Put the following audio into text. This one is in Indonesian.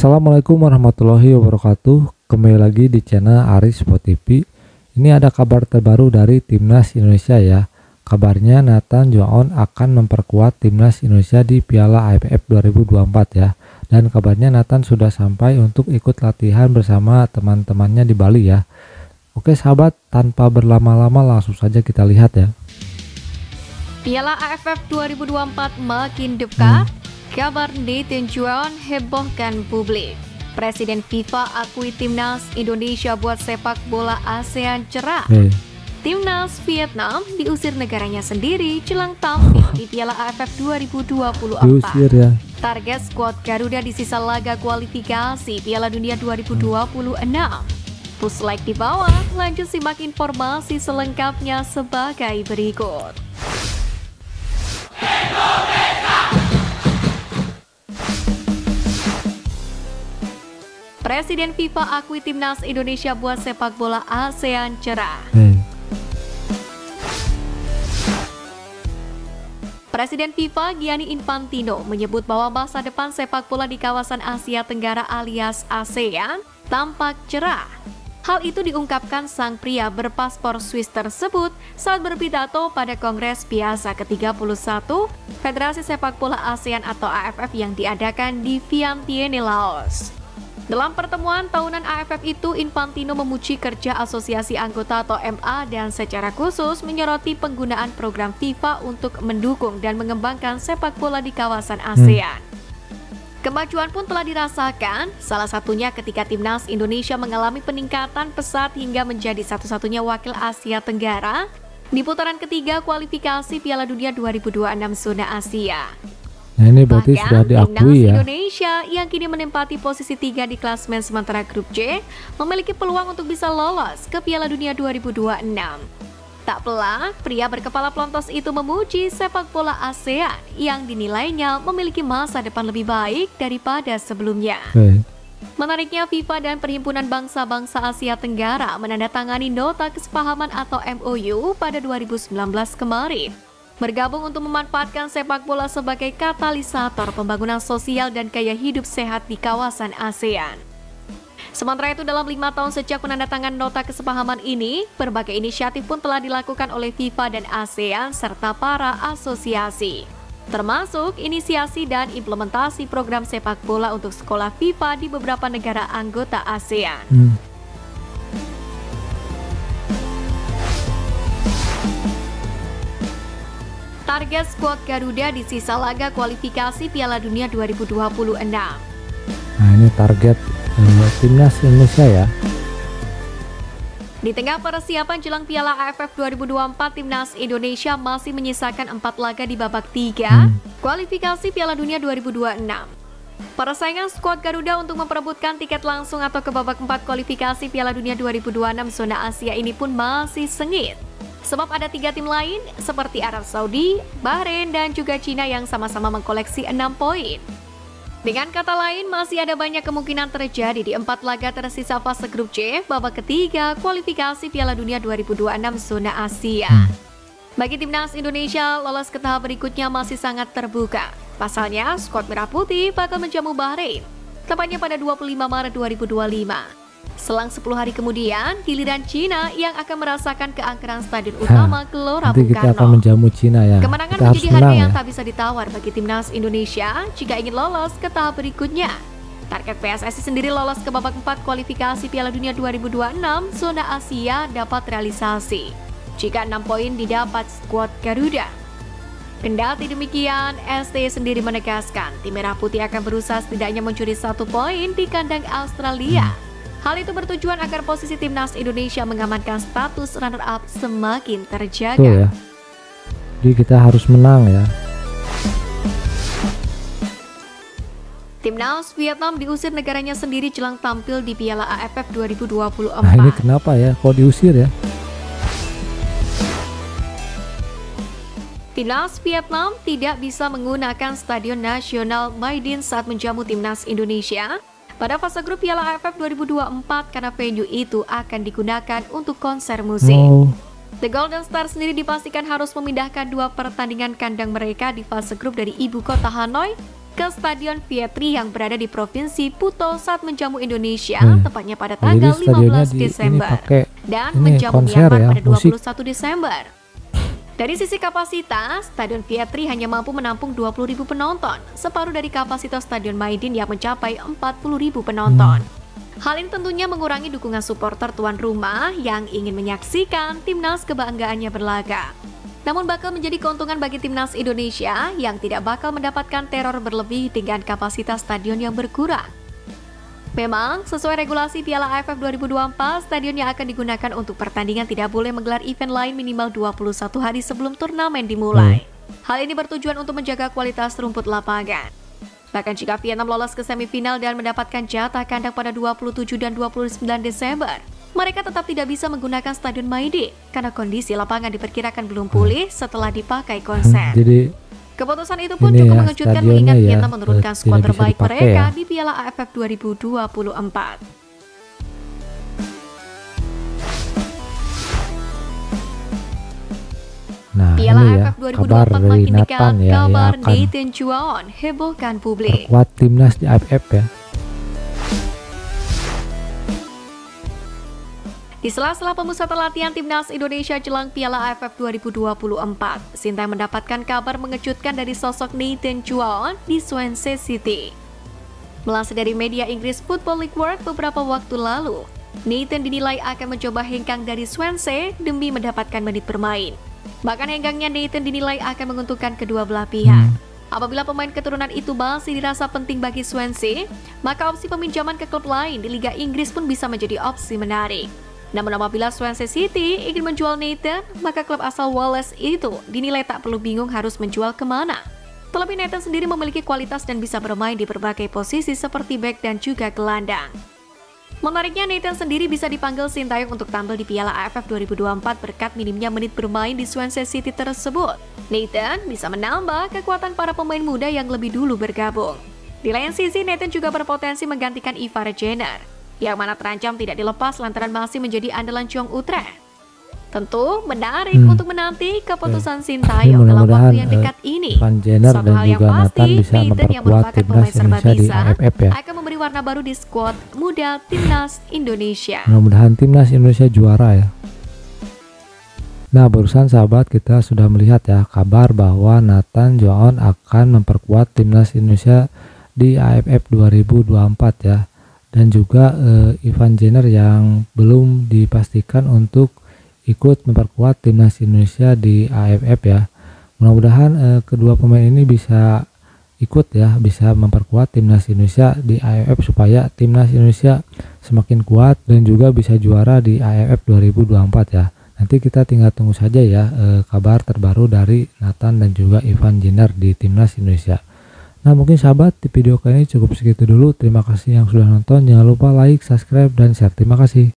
Assalamualaikum warahmatullahi wabarakatuh. Kembali lagi di channel Aris Sport TV Ini ada kabar terbaru dari Timnas Indonesia ya. Kabarnya Nathan Joon akan memperkuat Timnas Indonesia di Piala AFF 2024 ya. Dan kabarnya Nathan sudah sampai untuk ikut latihan bersama teman-temannya di Bali ya. Oke sahabat, tanpa berlama-lama langsung saja kita lihat ya. Piala AFF 2024 makin dekat. Hmm Kabar Nathan Juan hebohkan publik. Presiden FIFA akui timnas Indonesia buat sepak bola ASEAN cerah. Hey. Timnas Vietnam diusir negaranya sendiri jelang tampil di Piala AFF 2024. Diusir ya. Target skuad Garuda di sisa laga kualifikasi Piala Dunia 2026. Push like di bawah, lanjut simak informasi selengkapnya sebagai berikut. Presiden FIFA akui timnas Indonesia buat sepak bola ASEAN cerah. Hmm. Presiden FIFA Gianni Infantino menyebut bahwa masa depan sepak bola di kawasan Asia Tenggara alias ASEAN tampak cerah. Hal itu diungkapkan sang pria berpaspor Swiss tersebut saat berpidato pada Kongres Biasa ke-31 Federasi Sepak Bola ASEAN atau AFF yang diadakan di Vientiane, Laos. Dalam pertemuan tahunan AFF itu, Infantino memuji kerja asosiasi anggota atau MA dan secara khusus menyoroti penggunaan program FIFA untuk mendukung dan mengembangkan sepak bola di kawasan hmm. ASEAN. Hmm. Kemajuan pun telah dirasakan, salah satunya ketika timnas Indonesia mengalami peningkatan pesat hingga menjadi satu-satunya wakil Asia Tenggara di putaran ketiga kualifikasi Piala Dunia 2026 zona Asia. Nah ini berarti Bahkan, sudah diakui ya. Indonesia yang kini menempati posisi tiga di klasmen sementara grup J memiliki peluang untuk bisa lolos ke Piala Dunia 2026. Tak pelak, pria berkepala pelontos itu memuji sepak bola ASEAN yang dinilainya memiliki masa depan lebih baik daripada sebelumnya. Okay. Menariknya FIFA dan Perhimpunan Bangsa-Bangsa Asia Tenggara menandatangani nota kesepahaman atau MOU pada 2019 kemarin bergabung untuk memanfaatkan sepak bola sebagai katalisator pembangunan sosial dan gaya hidup sehat di kawasan ASEAN. Sementara itu dalam lima tahun sejak penandatangan nota kesepahaman ini, berbagai inisiatif pun telah dilakukan oleh FIFA dan ASEAN serta para asosiasi. Termasuk inisiasi dan implementasi program sepak bola untuk sekolah FIFA di beberapa negara anggota ASEAN. Hmm. Target skuad Garuda di sisa laga kualifikasi Piala Dunia 2026. Nah ini target uh, timnas Indonesia ya. Di tengah persiapan jelang Piala AFF 2024, timnas Indonesia masih menyisakan empat laga di babak tiga hmm. kualifikasi Piala Dunia 2026. Persaingan skuad Garuda untuk memperebutkan tiket langsung atau ke babak empat kualifikasi Piala Dunia 2026 zona Asia ini pun masih sengit. Sebab ada tiga tim lain seperti Arab Saudi, Bahrain, dan juga Cina yang sama-sama mengkoleksi 6 poin. Dengan kata lain, masih ada banyak kemungkinan terjadi di empat laga tersisa fase grup C babak ketiga kualifikasi Piala Dunia 2026 zona Asia. Bagi timnas Indonesia, lolos ke tahap berikutnya masih sangat terbuka. Pasalnya, skuad Merah Putih bakal menjamu Bahrain, tepatnya pada 25 Maret 2025. Selang 10 hari kemudian, giliran Cina yang akan merasakan keangkeran stadion utama Gelora Bung Karno. kita akan menjamu Cina ya. Kemenangan kita menjadi harga yang ya. tak bisa ditawar bagi timnas Indonesia jika ingin lolos ke tahap berikutnya. Target PSSI sendiri lolos ke babak 4 kualifikasi Piala Dunia 2026 zona Asia dapat realisasi. Jika 6 poin didapat skuad Garuda. Kendati demikian, ST sendiri menegaskan tim Merah Putih akan berusaha setidaknya mencuri satu poin di kandang Australia. Hmm Hal itu bertujuan agar posisi timnas Indonesia mengamankan status runner-up semakin terjaga. Betul ya. Jadi kita harus menang ya. Timnas Vietnam diusir negaranya sendiri jelang tampil di Piala AFF 2024. Nah ini kenapa ya? Kok diusir ya? Timnas Vietnam tidak bisa menggunakan Stadion Nasional Maidin saat menjamu timnas Indonesia pada fase grup Piala AFF 2024 karena venue itu akan digunakan untuk konser musik. Oh. The Golden Star sendiri dipastikan harus memindahkan dua pertandingan kandang mereka di fase grup dari ibu kota Hanoi ke Stadion Vietri yang berada di Provinsi Puto saat menjamu Indonesia, Hmm. tepatnya pada Oh, jadi tanggal stadionnya 15 di- ini Desember pakai dan menjamu Myanmar ya, pada musik. 21 Desember. Dari sisi kapasitas, Stadion Vietri hanya mampu menampung 20.000 penonton, separuh dari kapasitas Stadion Maidin yang mencapai 40.000 penonton. Hal ini tentunya mengurangi dukungan supporter tuan rumah yang ingin menyaksikan timnas kebanggaannya berlaga. Namun bakal menjadi keuntungan bagi timnas Indonesia yang tidak bakal mendapatkan teror berlebih dengan kapasitas stadion yang berkurang. Memang, sesuai regulasi Piala AFF 2024, stadion yang akan digunakan untuk pertandingan tidak boleh menggelar event lain minimal 21 hari sebelum turnamen dimulai. Hal ini bertujuan untuk menjaga kualitas rumput lapangan. Bahkan jika Vietnam lolos ke semifinal dan mendapatkan jatah kandang pada 27 dan 29 Desember, mereka tetap tidak bisa menggunakan Stadion Maidi karena kondisi lapangan diperkirakan belum pulih setelah dipakai konser. Jadi Keputusan itu pun Ini cukup ya, mengejutkan mengingat ya, Vietnam menurunkan eh, skuad terbaik mereka ya. di Piala AFF 2024. nah Piala ini ya AFF 2024 kabar makin dekat, Nathan ya kabar akan Nathan Juaon hebohkan publik. perkuat timnas di AFF ya. Di sela-sela pemusatan latihan timnas Indonesia jelang Piala AFF 2024, Sintayong mendapatkan kabar mengejutkan dari sosok Nathan Juaon di Swansea City. Melansir dari media Inggris Football League World beberapa waktu lalu, Nathan dinilai akan mencoba hengkang dari Swansea demi mendapatkan menit bermain. Bahkan hengkangnya Nathan dinilai akan menguntungkan kedua belah pihak. Apabila pemain keturunan itu masih dirasa penting bagi Swansea, maka opsi peminjaman ke klub lain di Liga Inggris pun bisa menjadi opsi menarik. Namun apabila Swansea City ingin menjual Nathan, maka klub asal Wales itu dinilai tak perlu bingung harus menjual ke mana. Terlebih Nathan sendiri memiliki kualitas dan bisa bermain di berbagai posisi seperti back dan juga gelandang. Menariknya Nathan sendiri bisa dipanggil Sintayong untuk tampil di Piala AFF 2024 berkat minimnya menit bermain di Swansea City tersebut. Nathan bisa menambah kekuatan para pemain muda yang lebih dulu bergabung. Di lain sisi, Nathan juga berpotensi menggantikan Ivar Jenner, yang mana terancam tidak dilepas lantaran masih menjadi andalan Chong Utrecht. Tentu menarik Hmm. untuk menanti keputusan Ini Sintayong dalam waktu yang eh, dekat ini. Van Jenner Satu dan hal yang juga pasti, Nathan bisa Nathan yang merupakan pemain serba Indonesia AFF ya. akan memberi warna baru di skuad muda timnas Indonesia. Mudah-mudahan timnas Indonesia juara ya. Nah, barusan sahabat kita sudah melihat ya kabar bahwa Nathan Joon akan memperkuat timnas Indonesia di AFF 2024 ya. Dan juga eh, Ivan Jenner yang belum dipastikan untuk ikut memperkuat timnas Indonesia di AFF ya. Mudah-mudahan eh, kedua pemain ini bisa ikut ya, bisa memperkuat timnas Indonesia di AFF supaya timnas Indonesia semakin kuat dan juga bisa juara di AFF 2024 ya. Nanti kita tinggal tunggu saja ya eh, kabar terbaru dari Nathan dan juga Ivan Jenner di timnas Indonesia. Nah mungkin sahabat di video kali ini cukup segitu dulu. Terima kasih yang sudah nonton. Jangan lupa like, subscribe, dan share. Terima kasih.